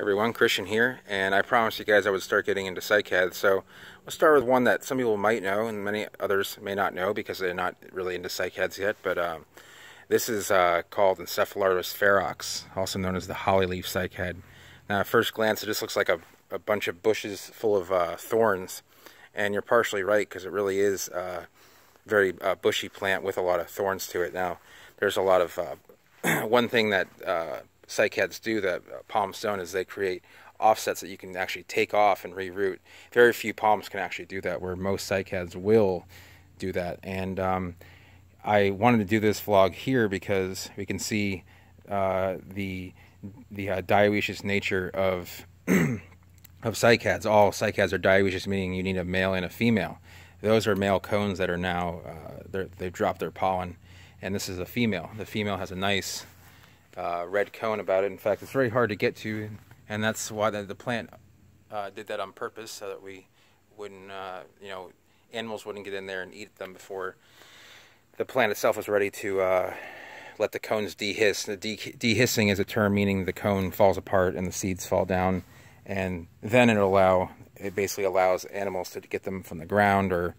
everyone, Christian here, and I promised you guys I would start getting into cycads. So we'll start with one that some people might know and many others may not know because they're not really into cycads yet. But um, this is uh, called Encephalartos ferox, also known as the holly leaf cycad. Now, at first glance, it just looks like a, a bunch of bushes full of uh, thorns, and you're partially right because it really is a uh, very uh, bushy plant with a lot of thorns to it. Now, there's a lot of uh, one thing that cycads do, that uh, palm stone, is they create offsets that you can actually take off and reroot. Very few palms can actually do that, where most cycads will do that. And um, I wanted to do this vlog here because we can see uh, the the uh, dioecious nature of of cycads. All cycads are dioecious, meaning you need a male and a female. Those are male cones that are now uh, they've dropped their pollen, and this is a female. The female has a nice uh, red cone about it. In fact, it's very hard to get to, and that's why the, the plant uh, did that on purpose, so that we wouldn't, uh, you know, animals wouldn't get in there and eat them before the plant itself was ready to uh, let the cones dehisce. The de dehiscing is a term meaning the cone falls apart and the seeds fall down, and then it allow it basically allows animals to get them from the ground or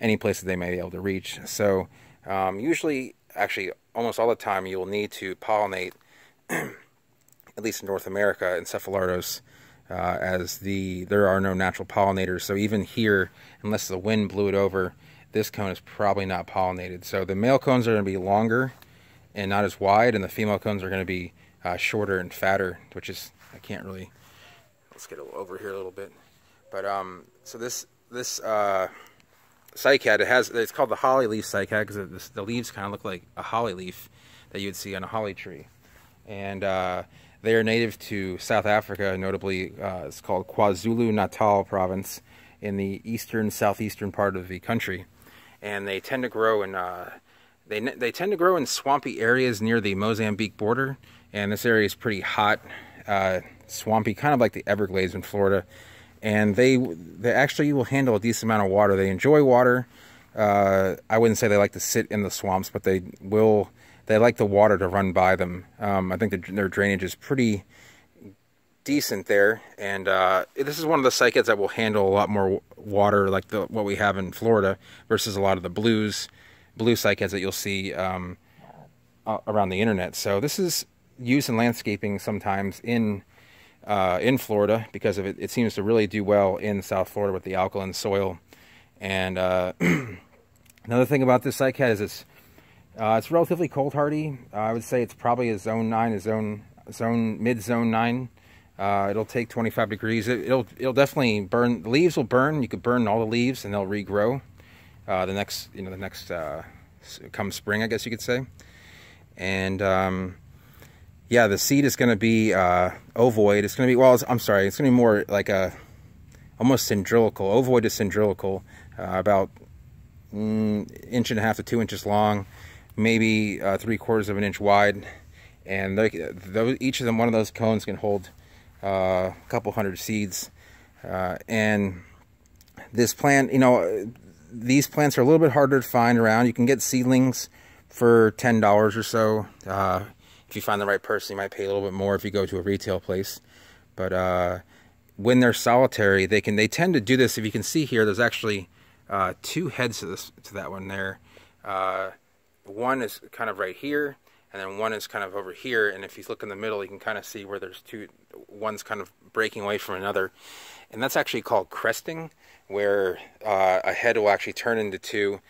any place that they may be able to reach. So um, usually, actually almost all the time you will need to pollinate, at least in North America, Encephalartos, uh, as the there are no natural pollinators. So even here, unless the wind blew it over, this cone is probably not pollinated. So the male cones are going to be longer and not as wide, and the female cones are going to be uh, shorter and fatter, which is I can't really. Let's get over here a little bit, but um, so this this uh, cycad. It has it's called the holly leaf cycad because the leaves kind of look like a holly leaf that you'd see on a holly tree, and uh, they are native to South Africa. Notably, uh, it's called KwaZulu Natal province in the eastern southeastern part of the country, and they tend to grow in uh, they they tend to grow in swampy areas near the Mozambique border, and this area is pretty hot, uh, swampy, kind of like the Everglades in Florida and they they actually will handle a decent amount of water. They enjoy water. Uh, I wouldn't say they like to sit in the swamps, but they will. They like the water to run by them. Um, I think the, their drainage is pretty decent there, and uh, this is one of the cycads that will handle a lot more water, like the what we have in Florida, versus a lot of the blues, blue cycads that you'll see um, around the internet. So this is used in landscaping sometimes in uh, in Florida because of it. It seems to really do well in South Florida with the alkaline soil. And uh, another thing about this cycad is it's uh, it's relatively cold hardy. Uh, I would say it's probably a zone nine, a zone zone mid zone nine. Uh, it'll take 25 degrees. It, will it'll definitely burn. The leaves will burn. You could burn all the leaves and they'll regrow. Uh, the next you know the next come spring, I guess you could say. And um, yeah, the seed is going to be uh, ovoid. It's going to be, well, I'm sorry, it's going to be more like a, almost cylindrical. Ovoid to cylindrical, uh, about mm, inch and a half to two inches long, maybe uh, three quarters of an inch wide. And those, each of them, one of those cones can hold uh, a couple hundred seeds. Uh, and this plant, you know, these plants are a little bit harder to find around. You can get seedlings for $10 or so. If you find the right person, you might pay a little bit more if you go to a retail place. But uh, when they're solitary, they can they tend to do this. If you can see here, there's actually uh, two heads to this to that one there. Uh, one is kind of right here, and then one is kind of over here. And if you look in the middle, you can kind of see where there's two. One's kind of breaking away from another, and that's actually called cresting, where uh, a head will actually turn into two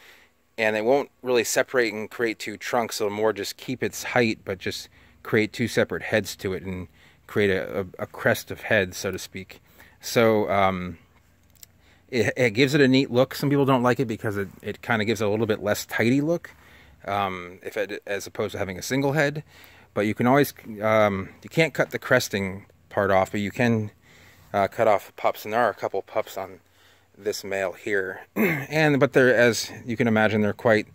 and it won't really separate and create two trunks. It'll more just keep its height, but just create two separate heads to it and create a, a, a crest of heads, so to speak. So um, it, it, gives it a neat look. Some people don't like it because it, it kind of gives it a little bit less tidy look, um, if it, as opposed to having a single head. But you can always, um, you can't cut the cresting part off, but you can uh, cut off pups, and there are a couple pups on this male here. and but they're as you can imagine, they're quite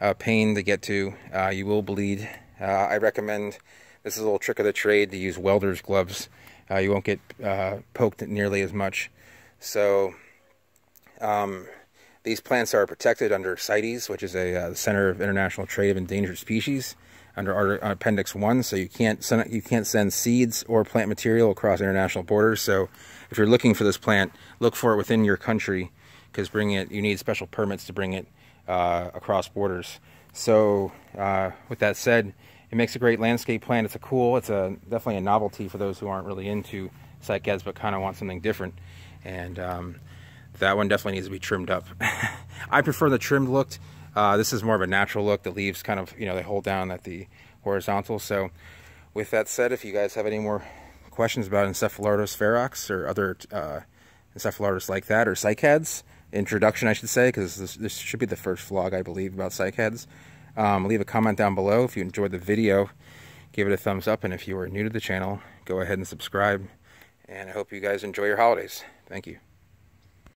a uh, pain to get to. Uh, you will bleed. Uh, I recommend this is a little trick of the trade to use welder's gloves. Uh, you won't get uh, poked nearly as much. So um, these plants are protected under CITES, which is a uh, Center of International Trade of Endangered Species. under Appendix 1, so you can't send, you can't send seeds or plant material across international borders. So if you're looking for this plant, look for it within your country because bringing it, you need special permits to bring it uh, across borders. So uh, with that said, it makes a great landscape plant. It's a cool, it's a definitely a novelty for those who aren't really into cycads but kind of want something different. And um, that one definitely needs to be trimmed up. I prefer the trimmed look. Uh, this is more of a natural look. The leaves kind of, you know, they hold down at the horizontal. So with that said, if you guys have any more questions about Encephalartos ferox or other uh, like that, or cycads, introduction I should say, because this, this, should be the first vlog I believe about cycads, um, leave a comment down below if you enjoyed the video. Give it a thumbs up, and if you are new to the channel, go ahead and subscribe. And I hope you guys enjoy your holidays. Thank you.